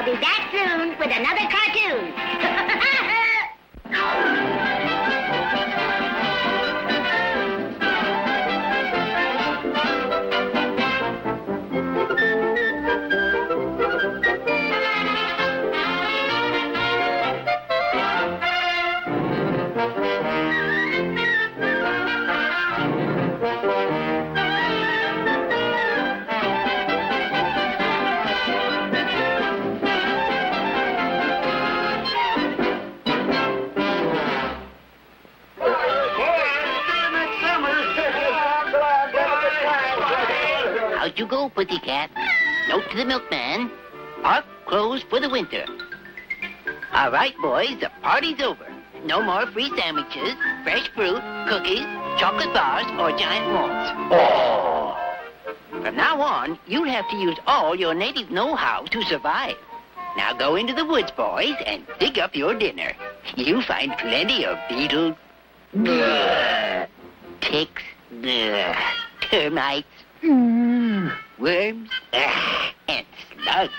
I'll be back soon with another cartoon. you go, pussycat. Note to the milkman. Park closed for the winter. All right, boys, the party's over. No more free sandwiches, fresh fruit, cookies, chocolate bars, or giant malts. Oh. From now on, you'll have to use all your native know-how to survive. Now go into the woods, boys, and dig up your dinner. You'll find plenty of beetles, ticks, termites, mm, worms, and slugs.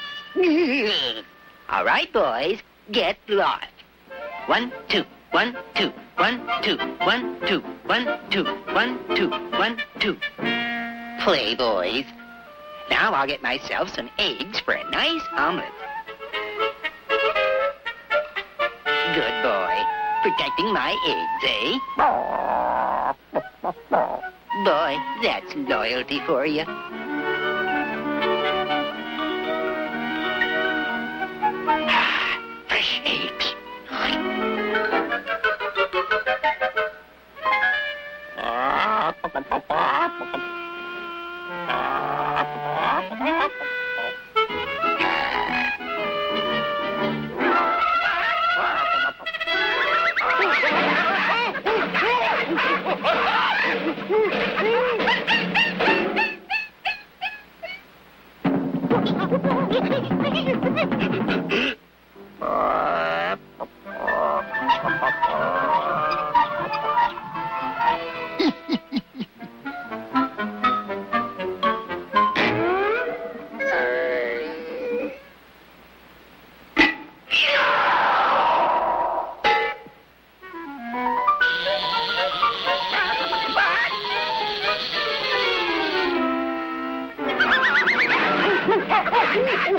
All right, boys, get lost. One, two, one, two, one, two, one, two, one, two, one, two, one, two. Play, boys. Now I'll get myself some eggs for a nice omelet. Good boy. Protecting my eggs, eh? Boy, that's loyalty for you. Somebody's Ah,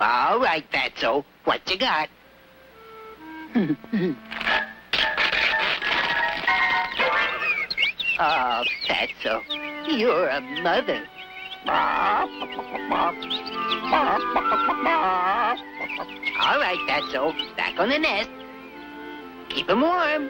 All right, Fatso. What you got? oh, Fatso, you're a mother. All right, Fatso, back on the nest. Keep 'em warm.